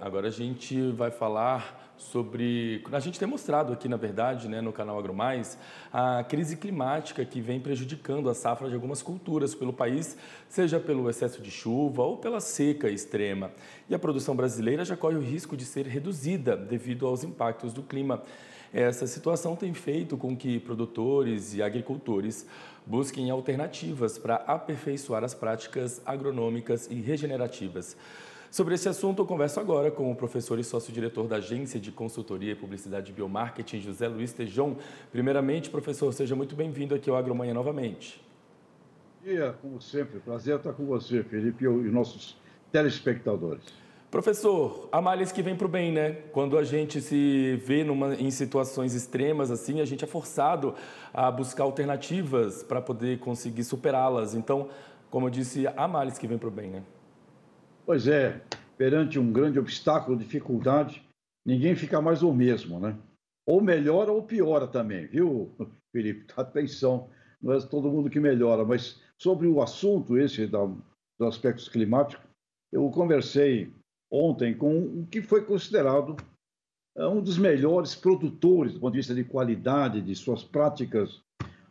Agora a gente vai falar sobre. A gente tem mostrado aqui, na verdade, né, no canal AgroMais, a crise climática que vem prejudicando a safra de algumas culturas pelo país, seja pelo excesso de chuva ou pela seca extrema. E a produção brasileira já corre o risco de ser reduzida devido aos impactos do clima. Essa situação tem feito com que produtores e agricultores busquem alternativas para aperfeiçoar as práticas agronômicas e regenerativas. Sobre esse assunto, eu converso agora com o professor e sócio-diretor da Agência de Consultoria e Publicidade e Biomarketing, José Luiz Tejon. Primeiramente, professor, seja muito bem-vindo aqui ao Agromanhã novamente. Bom dia, como sempre. Prazer estar com você, Felipe, e os nossos telespectadores. Professor, há males que vem para o bem, né? Quando a gente se vê numa, em situações extremas assim, a gente é forçado a buscar alternativas para poder conseguir superá-las. Então, como eu disse, há males que vem para o bem, né? Pois é, perante um grande obstáculo, dificuldade, ninguém fica mais o mesmo, né? Ou melhora ou piora também, viu, Felipe? Atenção, não é todo mundo que melhora, mas sobre o assunto esse da, dos aspectos climáticos, eu conversei ontem com o que foi considerado é, um dos melhores produtores do ponto de vista de qualidade de suas práticas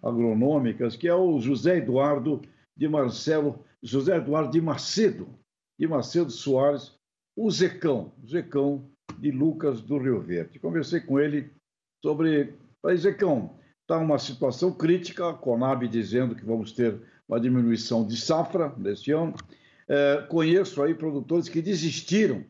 agronômicas, que é o José Eduardo de Marcelo, José Eduardo de Macedo, de Macedo Soares, o Zecão, Zecão de Lucas do Rio Verde. Conversei com ele sobre, falei, Zecão, está uma situação crítica, a Conab dizendo que vamos ter uma diminuição de safra neste ano, é, conheço aí produtores que desistiram,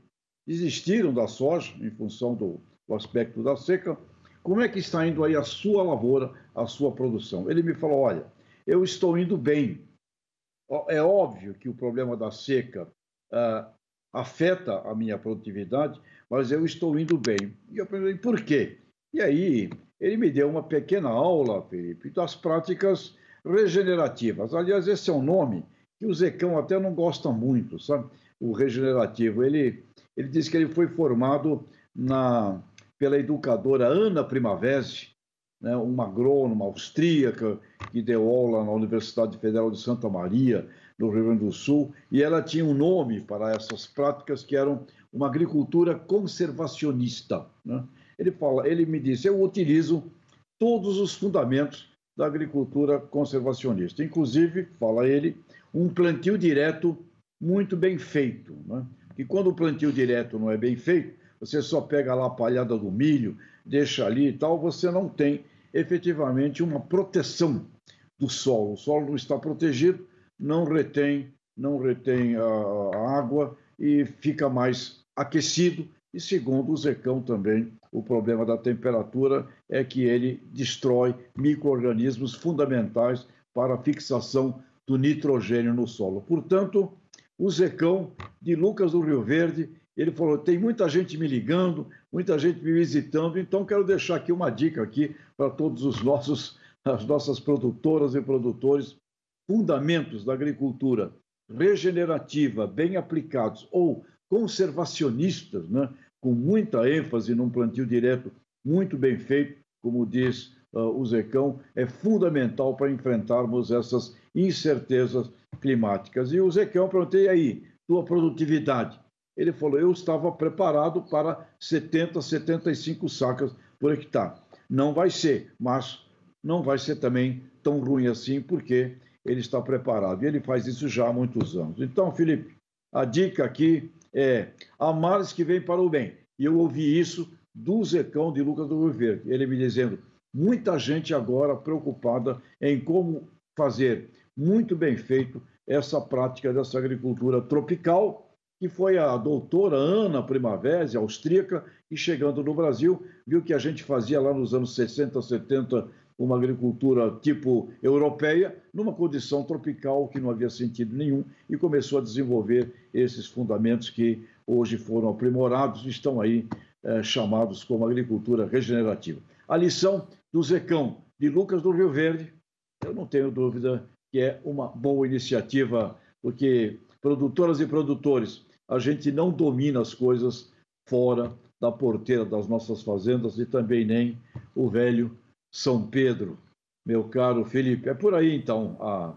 desistiram da soja em função do, do aspecto da seca. Como é que está indo aí a sua lavoura, a sua produção? Ele me falou: olha, eu estou indo bem. É óbvio que o problema da seca uh, afeta a minha produtividade, mas eu estou indo bem. E eu perguntei por quê? E aí ele me deu uma pequena aula, Felipe, das práticas regenerativas. Aliás, esse é um nome que o Zecão até não gosta muito, sabe? O regenerativo. Ele, ele disse que ele foi formado na, pela educadora Ana Primavesi, né, uma agrônoma austríaca que deu aula na Universidade Federal de Santa Maria, no Rio Grande do Sul, e ela tinha um nome para essas práticas que eram uma agricultura conservacionista. Né? Ele fala, ele me disse, eu utilizo todos os fundamentos da agricultura conservacionista, inclusive, fala ele, um plantio direto muito bem feito. Né? E quando o plantio direto não é bem feito, você só pega lá a palhada do milho, deixa ali e tal, você não tem efetivamente uma proteção do solo. O solo não está protegido, não retém, não retém a, água e fica mais aquecido. E segundo o Zecão também, o problema da temperatura é que ele destrói micro-organismos fundamentais para a fixação do nitrogênio no solo. Portanto, o Zecão de Lucas do Rio Verde, ele falou: tem muita gente me ligando, muita gente me visitando, então quero deixar aqui uma dica aqui para todos os nossos as nossas produtoras e produtores, fundamentos da agricultura regenerativa bem aplicados ou conservacionistas, né, com muita ênfase num plantio direto muito bem feito, como diz uh, o Zecão, é fundamental para enfrentarmos essas incertezas climáticas. E o Zequiel perguntei aí, tua produtividade. Ele falou, eu estava preparado para 70, 75 sacas por hectare. Não vai ser, mas não vai ser também tão ruim assim, porque ele está preparado. E ele faz isso já há muitos anos. Então, Felipe, a dica aqui é há males que vem para o bem. E eu ouvi isso do Zecão de Lucas do Rio Verde. Ele me dizendo, muita gente agora preocupada em como fazer muito bem feito essa prática dessa agricultura tropical, que foi a doutora Ana Primavera, austríaca, e chegando no Brasil, viu que a gente fazia lá nos anos 60, 70, uma agricultura tipo europeia, numa condição tropical que não havia sentido nenhum, e começou a desenvolver esses fundamentos que hoje foram aprimorados e estão aí é, chamados como agricultura regenerativa. A lição do Zecão de Lucas do Rio Verde, eu não tenho dúvida que é uma boa iniciativa, porque produtoras e produtores, a gente não domina as coisas fora da porteira das nossas fazendas e também nem o velho São Pedro, meu caro Felipe. É por aí, então, a,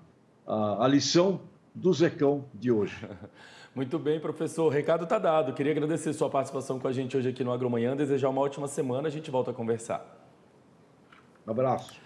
a, a lição do Zecão de hoje. Muito bem, professor. O recado está dado. Queria agradecer sua participação com a gente hoje aqui no Agromanhã, desejar uma ótima semana. A gente volta a conversar. Um abraço.